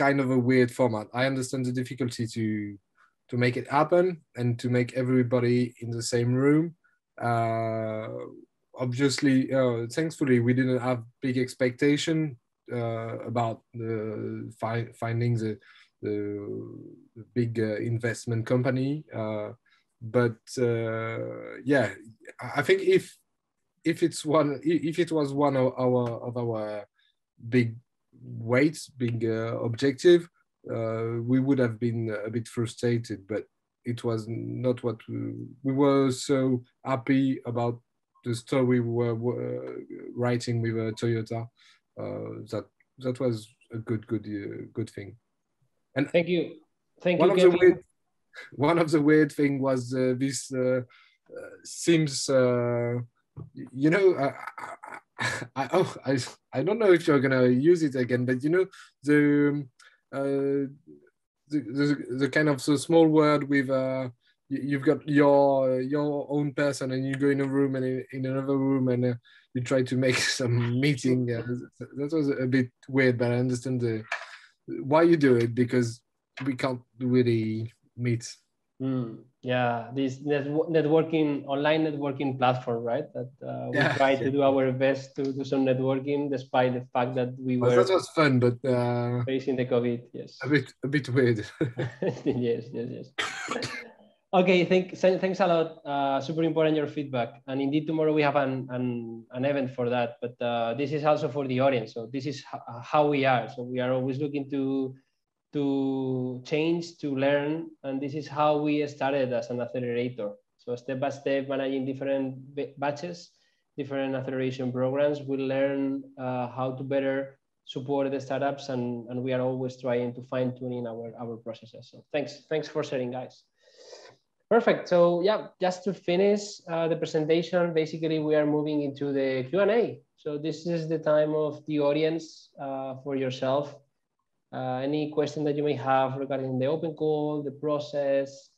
Speaker 4: kind of a weird format. I understand the difficulty to to make it happen and to make everybody in the same room. Uh, obviously, uh, thankfully, we didn't have big expectation uh, about the fi finding the, the, big uh, investment company. Uh, but uh, yeah, I think if if it's one if it was one of our of our big weights, being uh, objective, we would have been a bit frustrated. But it was not what we, we were so happy about the story we were uh, writing with uh, Toyota. Uh, that that was a good good good thing.
Speaker 1: And thank you, thank
Speaker 4: one
Speaker 1: you.
Speaker 4: Of the weird, one of the weird thing was this seems you know I, I, oh, I, I don't know if you're gonna use it again but you know the uh, the, the, the kind of the small word with uh, you've got your your own person and you go in a room and in, in another room and uh, you try to make some meeting. Uh, that was a bit weird but i understand the why you do it because we can't really meet
Speaker 1: mm, yeah this networking online networking platform right that uh, we yeah. try to do our best to do some networking despite the fact that we were
Speaker 4: well, that was fun but uh,
Speaker 1: facing the covid yes
Speaker 4: a bit a bit weird
Speaker 1: yes yes yes Okay, thank, thanks a lot. Uh, super important your feedback. And indeed, tomorrow we have an, an, an event for that. But uh, this is also for the audience. So this is how we are. So we are always looking to to change, to learn, and this is how we started as an accelerator. So step by step, managing different batches, different acceleration programs, we learn uh, how to better support the startups, and, and we are always trying to fine tuning our our processes. So thanks, thanks for sharing, guys. Perfect. So yeah, just to finish uh, the presentation, basically we are moving into the Q&A. So this is the time of the audience uh, for yourself. Uh, any question that you may have regarding the open call, the process,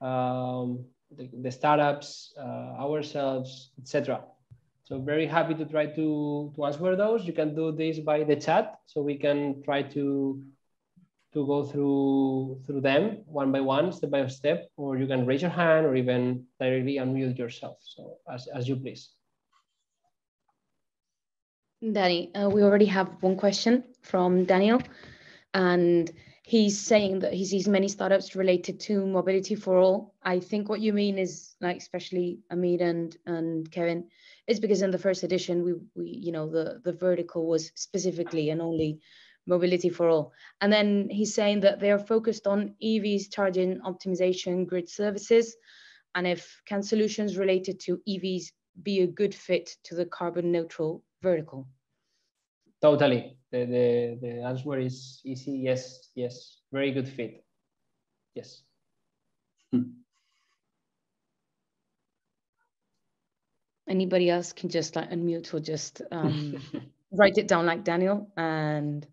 Speaker 1: um, the, the, startups, uh, ourselves, etc. So very happy to try to, to answer those. You can do this by the chat, so we can try to to go through through them one by one, step by step, or you can raise your hand or even directly unmute yourself. So as, as you please.
Speaker 2: Danny, uh, we already have one question from Daniel, and he's saying that he sees many startups related to mobility for all. I think what you mean is like especially Amir and and Kevin is because in the first edition we we you know the the vertical was specifically and only mobility for all. And then he's saying that they are focused on EVs charging optimization grid services and if can solutions related to EVs be a good fit to the carbon neutral vertical?
Speaker 1: Totally. The, the, the answer is easy. Yes, yes. Very good fit. Yes.
Speaker 2: Anybody else can just like unmute or just um, write it down like Daniel and,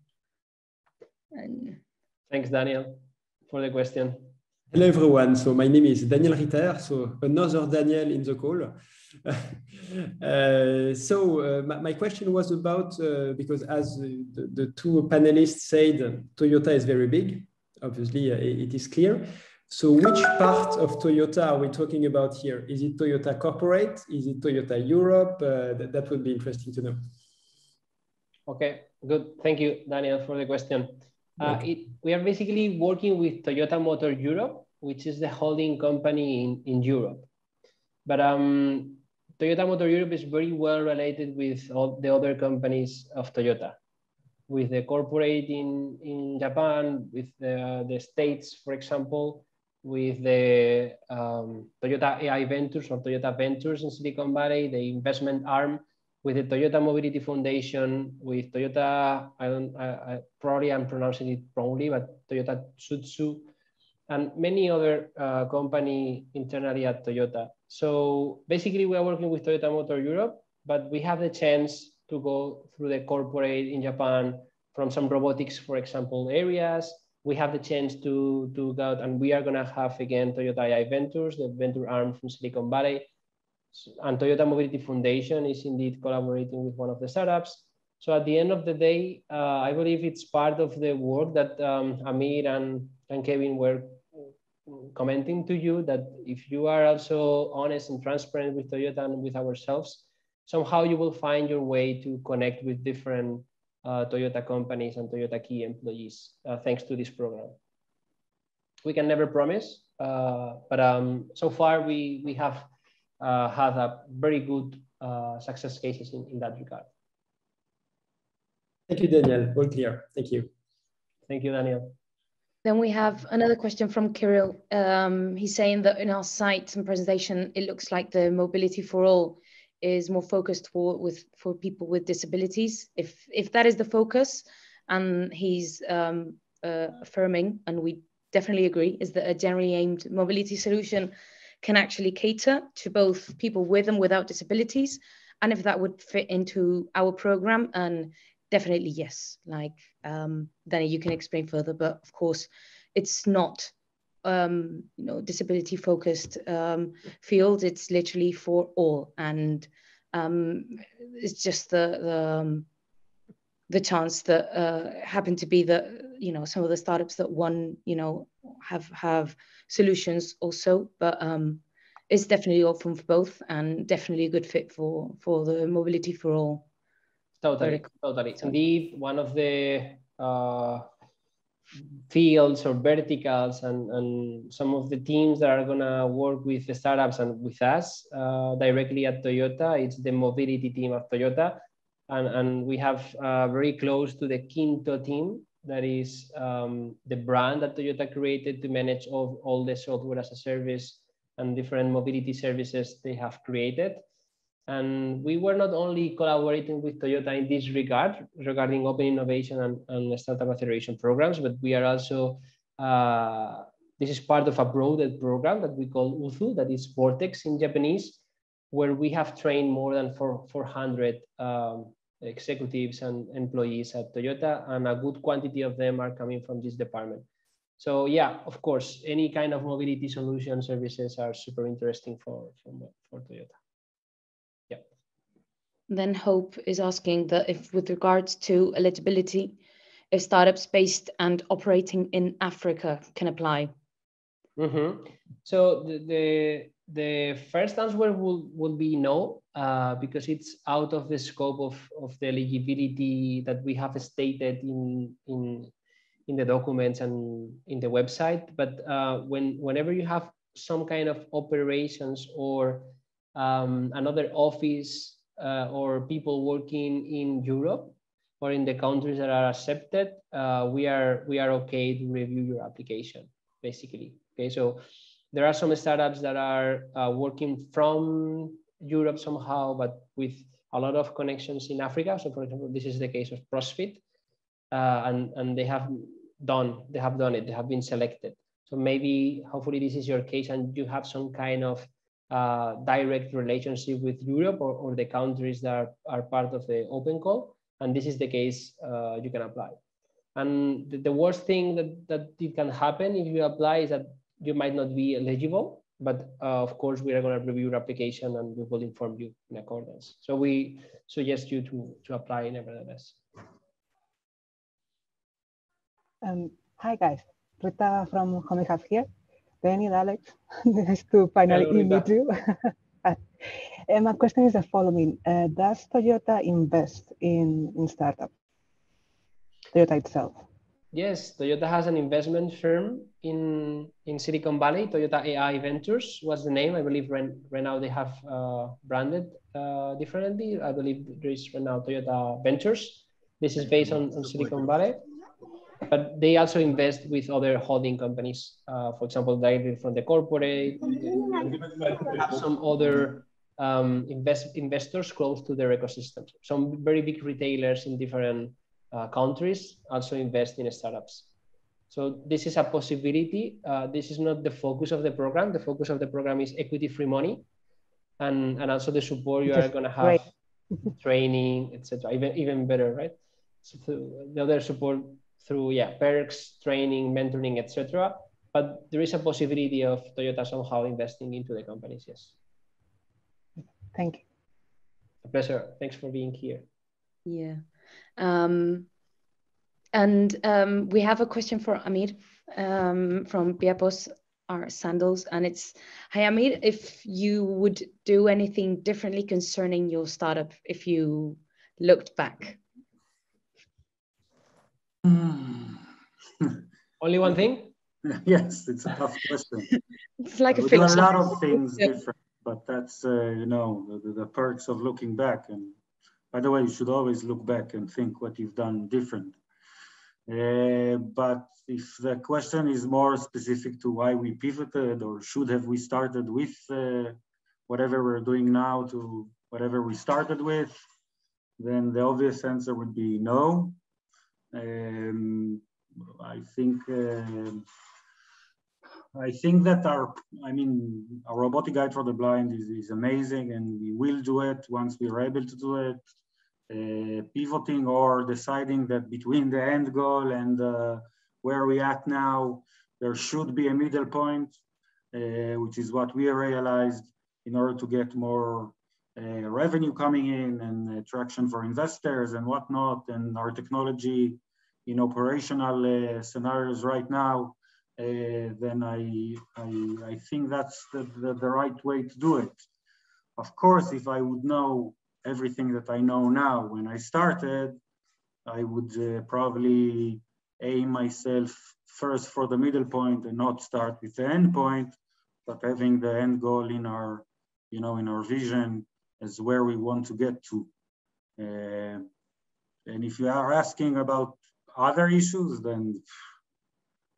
Speaker 2: and
Speaker 1: Thanks, Daniel, for the question.
Speaker 14: Hello, everyone. So my name is Daniel Ritter. So another Daniel in the call. Uh, so uh, my, my, question was about, uh, because as the, the, two panelists said, Toyota is very big. Obviously, uh, it is clear. So which part of Toyota are we talking about here? Is it Toyota Corporate? Is it Toyota Europe? Uh, that, that would be interesting to know.
Speaker 1: Okay, good. Thank you, Daniel, for the question. Uh, it, we are basically working with Toyota Motor Europe, which is the holding company in, in Europe. But um, Toyota Motor Europe is very well related with all the other companies of Toyota, with the corporate in, in Japan, with the, the States, for example, with the um, Toyota AI Ventures or Toyota Ventures in Silicon Valley, the investment arm with the Toyota Mobility Foundation, with Toyota, I don't, I, I, probably I'm pronouncing it wrongly, but Toyota Tsutsu, and many other uh, company internally at Toyota. So basically we are working with Toyota Motor Europe, but we have the chance to go through the corporate in Japan from some robotics, for example, areas. We have the chance to, to go out and we are gonna have again Toyota AI Ventures, the venture arm from Silicon Valley, and Toyota Mobility Foundation is indeed collaborating with one of the startups. So at the end of the day, uh, I believe it's part of the work that um, Amir and, and Kevin were commenting to you that if you are also honest and transparent with Toyota and with ourselves, somehow you will find your way to connect with different uh, Toyota companies and Toyota key employees, uh, thanks to this program. We can never promise, uh, but um, so far we, we have uh, had a very good uh, success cases in, in that regard.
Speaker 14: Thank you, Daniel. All clear. Thank you.
Speaker 1: Thank you, Daniel.
Speaker 2: Then we have another question from Kirill. Um, he's saying that in our site and presentation, it looks like the mobility for all is more focused for with for people with disabilities. If if that is the focus, and he's um, uh, affirming, and we definitely agree, is that a generally aimed mobility solution can actually cater to both people with and without disabilities. And if that would fit into our program, and definitely yes, like um, then you can explain further. But of course, it's not um, you know disability focused um, field. It's literally for all, and um, it's just the the um, the chance that uh, happen to be that you know some of the startups that won you know have have solutions also, but um, it's definitely open for both and definitely a good fit for for the mobility for all.
Speaker 1: Totally, totally. Indeed, one of the uh, fields or verticals and, and some of the teams that are gonna work with the startups and with us uh, directly at Toyota, it's the mobility team of Toyota. And, and we have uh, very close to the Kinto team, that is um, the brand that Toyota created to manage all, all the software as a service and different mobility services they have created. And we were not only collaborating with Toyota in this regard, regarding open innovation and, and startup acceleration programs, but we are also, uh, this is part of a broader program that we call UZU, that is Vortex in Japanese, where we have trained more than 400 um, executives and employees at Toyota, and a good quantity of them are coming from this department. So yeah, of course, any kind of mobility solution services are super interesting for, for, for Toyota.
Speaker 2: Then Hope is asking that if with regards to eligibility, if startups based and operating in Africa can apply.
Speaker 1: Mm -hmm. So the, the the first answer will, will be no, uh, because it's out of the scope of, of the eligibility that we have stated in, in, in the documents and in the website. But uh, when whenever you have some kind of operations or um, another office uh, or people working in Europe or in the countries that are accepted, uh, we are we are okay to review your application, basically. Okay, so there are some startups that are uh, working from Europe somehow, but with a lot of connections in Africa. So, for example, this is the case of CrossFit, uh, and and they have done they have done it. They have been selected. So maybe hopefully this is your case, and you have some kind of direct relationship with Europe or, or the countries that are, are part of the open call. And this is the case uh, you can apply. And the, the worst thing that, that it can happen if you apply is that you might not be eligible but uh, of course we are going to review your application and we will inform you in accordance. So we suggest you to, to apply nevertheless.
Speaker 15: Um, hi guys, Rita from Home here. Danny Alex, nice to finally Hello, meet you. and my question is the following. Uh, does Toyota invest in, in startups? Toyota itself?
Speaker 1: Yes, Toyota has an investment firm in in Silicon Valley. Toyota AI Ventures was the name. I believe right, right now they have uh, branded uh, differently. I believe there is right now Toyota Ventures. This is based on, on Silicon Valley, but they also invest with other holding companies. Uh, for example, directly from the corporate. have some other um, invest, investors close to their ecosystem. Some very big retailers in different uh, countries also invest in startups. So this is a possibility. Uh, this is not the focus of the program. The focus of the program is equity-free money, and and also the support you are going to have, training, etc. Even even better, right? So the other support through yeah perks, training, mentoring, etc. But there is a possibility of Toyota somehow investing into the companies. Yes.
Speaker 15: Thank you.
Speaker 1: A pleasure. Thanks for being here.
Speaker 2: Yeah. Um, and um, we have a question for Amir um, from Biapos our sandals and it's hi Amir if you would do anything differently concerning your startup if you looked back
Speaker 1: only one thing?
Speaker 3: Yes it's a tough question.
Speaker 2: It's like
Speaker 3: a,
Speaker 2: a
Speaker 3: lot of things different but that's uh, you know the, the perks of looking back and by the way, you should always look back and think what you've done different. Uh, but if the question is more specific to why we pivoted or should have we started with uh, whatever we're doing now to whatever we started with, then the obvious answer would be no. Um, I think uh, I think that our I mean our robotic guide for the blind is, is amazing and we will do it once we are able to do it. Uh, pivoting or deciding that between the end goal and uh, where we at now, there should be a middle point, uh, which is what we realized in order to get more revenue coming in and traction for investors and whatnot, and our technology in operational uh, scenarios right now, uh, then I, I, I, think that's the, the, the right way to do it. Of course, if I would know everything that I know now. When I started, I would uh, probably aim myself first for the middle point and not start with the end point, but having the end goal in our, you know, in our vision as where we want to get to. Uh, and if you are asking about other issues, then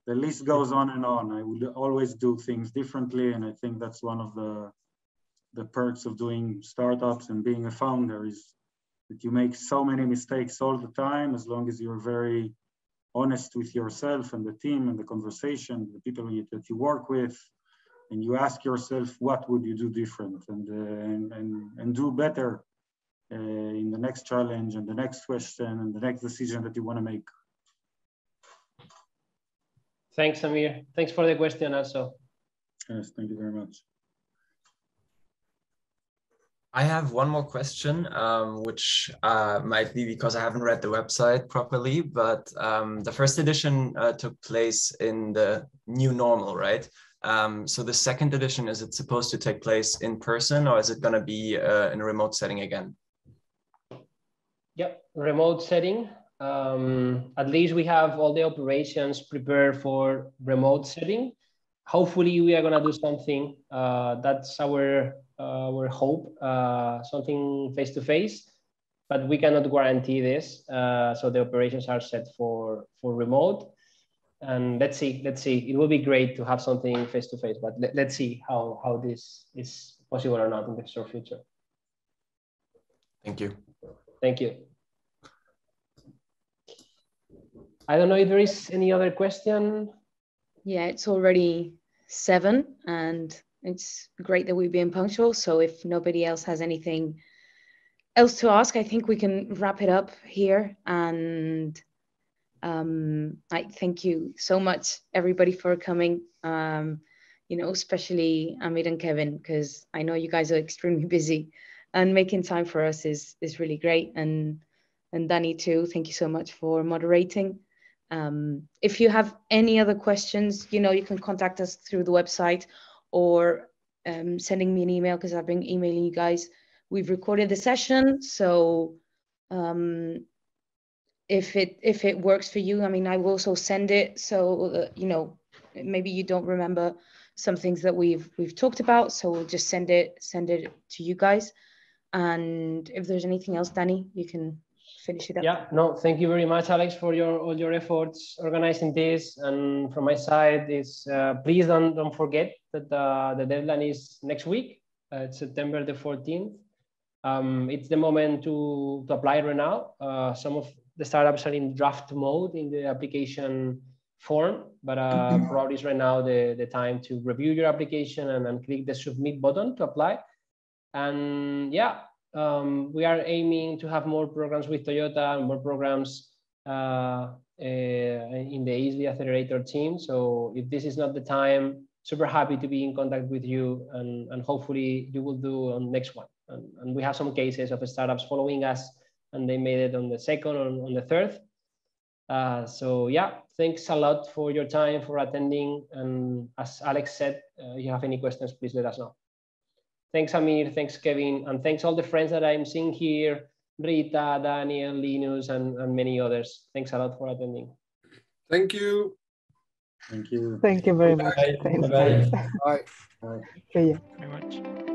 Speaker 3: the list goes on and on. I would always do things differently, and I think that's one of the the perks of doing startups and being a founder is that you make so many mistakes all the time as long as you're very honest with yourself and the team and the conversation, the people that you work with, and you ask yourself, what would you do different and, uh, and, and, and do better uh, in the next challenge and the next question and the next decision that you want to make.
Speaker 1: Thanks, Amir. Thanks for the question also.
Speaker 3: Yes, thank you very much.
Speaker 16: I have one more question, um, which uh, might be because I haven't read the website properly, but um, the first edition uh, took place in the new normal, right? Um, so the second edition, is it supposed to take place in person or is it going to be uh, in a remote setting again?
Speaker 1: Yep, remote setting. um, at least we have all the operations prepared for remote setting. Hopefully we are gonna do something, uh, that's our, uh, our hope, uh, something face-to-face, -face, but we cannot guarantee this. Uh, so the operations are set for, for remote and let's see, let's see. It will be great to have something face-to-face, -face, but let, us see how, how this is possible or not in the short future.
Speaker 16: Thank you.
Speaker 1: Thank you. I don't know if there is any other question.
Speaker 2: Yeah, it's already seven and it's great that we've been punctual. So if nobody else has anything else to ask, I think we can wrap it up here. And um, I thank you so much, everybody, for coming. Um, you know, especially Amir and Kevin, because I know you guys are extremely busy and making time for us is is really great. And and Danny too, thank you so much for moderating. Um, if you have any other questions, you know, you can contact us through the website or um, sending me an email because I've been emailing you guys. We've recorded the session, so um, if it if it works for you, I mean, I will also send it. So uh, you know, maybe you don't remember some things that we've we've talked about, so we'll just send it send it to you guys. And if there's anything else, Danny, you can finish it up.
Speaker 1: Yeah, no, thank you very much, Alex, for your all your efforts organizing this. And from my side, is uh, please don't don't forget that uh, the deadline is next week. Uh, it's September the 14th. Um, it's the moment to, to apply right now. Uh, some of the startups are in draft mode in the application form, but uh, probably is right now the, the time to review your application and, and click the submit button to apply. And yeah, um, we are aiming to have more programs with Toyota and more programs uh, uh, in the ISDI Accelerator team. So if this is not the time, super happy to be in contact with you and, and hopefully you will do on next one. And, and we have some cases of startups following us and they made it on the second or on the third. Uh, so yeah, thanks a lot for your time, for attending. And as Alex said, uh, if you have any questions, please let us know. Thanks, Amir. Thanks, Kevin. And thanks all the friends that I'm seeing here, Rita, Daniel, Linus, and, and many others. Thanks a lot for attending.
Speaker 4: Thank you.
Speaker 3: Thank you.
Speaker 15: Thank you very much.
Speaker 3: Bye.
Speaker 15: Thanks.
Speaker 4: Bye. Bye.
Speaker 3: Bye.
Speaker 15: See you.
Speaker 1: Very much.